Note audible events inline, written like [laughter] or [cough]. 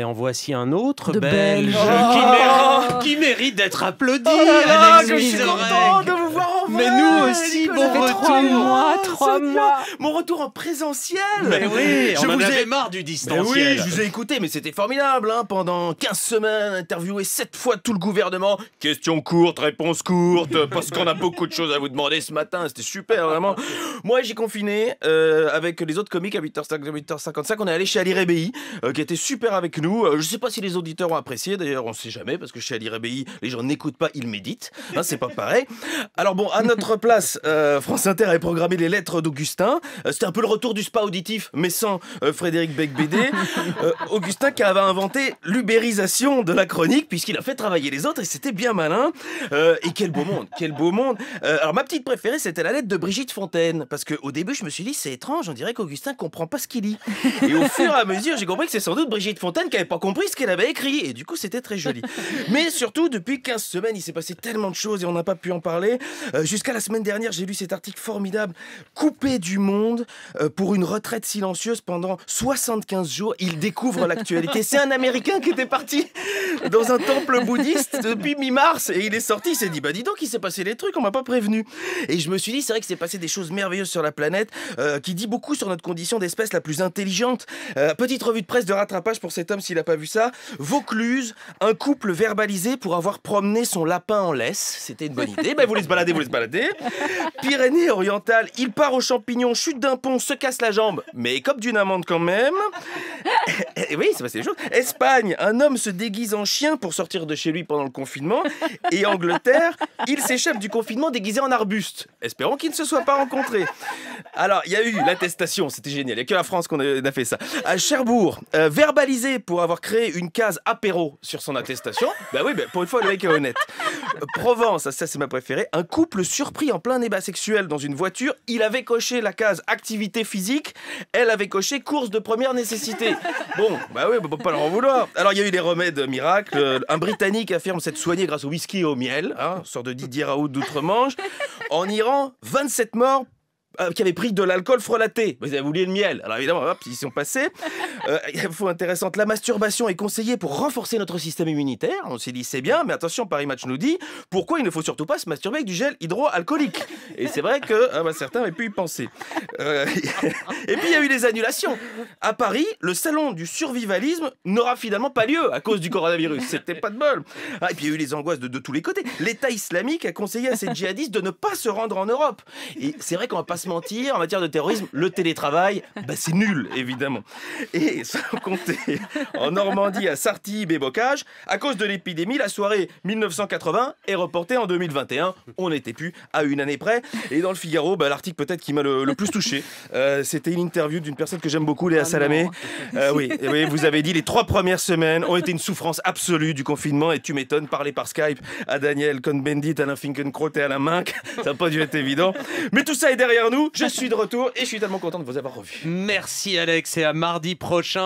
Et en voici un autre De belge, Belge. qui, Oh. mérite, qui mérite d'être applaudi. Oh là là, Alex que je suis Vizorek. content de vous voir en Mais vrai, nous fait retour. trois mois, Oh, trois c'est bien. mois. Mon retour en présentiel Mais oui, Je on en vous ai- avait marre du distanciel. oui, je vous ai écouté, mais c'était formidable, hein, pendant 15 semaines, interviewé 7 fois tout le gouvernement. Questions courtes, réponses courtes, [laughs] parce qu'on a beaucoup de choses à vous demander ce matin, c'était super, vraiment. Moi, j'ai confiné euh, avec les autres comiques à 8h55, 8h55, on est allé chez Ali Rebei, euh, qui était super avec nous. Euh, je sais pas si les auditeurs ont apprécié, d'ailleurs, on sait jamais, parce que chez Ali Rebei, les gens n'écoutent pas, ils méditent, hein, c'est pas pareil. Alors bon, à notre [laughs] place, euh, France Inter avait programmé les lettres d'Augustin. Euh, C'était un peu le retour du spa auditif, mais sans euh, Frédéric Becbédé. [laughs] Euh, Augustin qui avait inventé l'ubérisation de la chronique, puisqu'il a fait travailler les autres, et c'était bien malin. Euh, et quel beau monde, quel beau monde. Euh, alors ma petite préférée, c'était la lettre de Brigitte Fontaine, parce qu'au début, je me suis dit, c'est étrange, on dirait qu'Augustin comprend pas ce qu'il lit. Et au fur et à mesure, j'ai compris que c'est sans doute Brigitte Fontaine qui avait pas compris ce qu'elle avait écrit, et du coup, c'était très joli. Mais surtout, depuis 15 semaines, il s'est passé tellement de choses et on n'a pas pu en parler. Euh, Jusqu'à la semaine dernière, j'ai lu cet article formidable. Coupé du monde euh, pour une retraite silencieuse pendant 75 jours, il découvre l'actualité. C'est un Américain qui était parti dans un temple bouddhiste depuis mi-mars et il est sorti. Il s'est dit Bah, dis donc, il s'est passé des trucs, on m'a pas prévenu. Et je me suis dit C'est vrai que s'est passé des choses merveilleuses sur la planète euh, qui dit beaucoup sur notre condition d'espèce la plus intelligente. Euh, petite revue de presse de rattrapage pour cet homme s'il n'a pas vu ça. Vaucluse, un couple verbalisé pour avoir promené son lapin en laisse. C'était une bonne idée. Ben, vous voulez se balader, vous voulez se balader. Pyrénées-Orientales, il part aux champignons, chute d'un pont, se casse la jambe, mais écope d'une amende quand même. [laughs] Et oui, c'est passé des choses. Espagne, un homme se déguise en chien pour sortir de chez lui pendant le confinement. Et Angleterre, il s'échappe du confinement déguisé en arbuste. Espérons qu'ils ne se soient pas rencontrés. Alors, il y a eu l'attestation, c'était génial. Il n'y a que la France qu'on a, fait ça. À Cherbourg, euh, verbalisé pour avoir créé une case apéro sur son attestation. Bah oui, bah, pour une fois, le mec est honnête. Provence, ça c'est ma préférée. Un couple surpris en plein débat sexuel dans une voiture. Il avait coché la case activité physique. Elle avait coché course de première nécessité. Bon, bah oui, on peut pas leur en vouloir. Alors, il y a eu les remèdes miracles. Un Britannique affirme s'être soigné grâce au whisky et au miel, hein, sorte de Didier Raoult d'outre-Manche. En Iran, 27 morts euh, qui avaient pris de l'alcool frelaté. Vous avez voulu le miel. Alors évidemment, ils sont passés. Euh, info intéressante, la masturbation est conseillée pour renforcer notre système immunitaire. On s'est dit c'est bien, mais attention, Paris Match nous dit pourquoi il ne faut surtout pas se masturber avec du gel hydroalcoolique? Et c'est vrai que ah bah, certains avaient pu y penser. Euh, [laughs] et puis il y a eu les annulations. À Paris, le salon du survivalisme n'aura finalement pas lieu à cause du coronavirus. C'était pas de bol. Ah, et puis il y a eu les angoisses de, de tous les côtés. L'État islamique a conseillé à ces djihadistes de ne pas se rendre en Europe. Et c'est vrai qu'on va pas se mentir, en matière de terrorisme, le télétravail, bah, c'est nul, évidemment. Et sans compter, en Normandie, à Sartibes et Bocage, à cause de l'épidémie, la soirée 1980 est reportée en 2021. On n'était plus à une année près. Et dans le Figaro, bah, l'article peut-être qui m'a le, le plus touché, euh, c'était une interview d'une personne que j'aime beaucoup, Léa Ah Salamé. Euh, oui, oui, vous avez dit les trois premières semaines ont été une souffrance absolue du confinement et tu m'étonnes, parler par Skype à Daniel Cohn-Bendit, Alain Finkielkraut et Alain Minck, ça n'a pas dû être évident. Mais tout ça est derrière nous, je suis de retour et je suis tellement content de vous avoir revus. Merci Alex et à mardi prochain.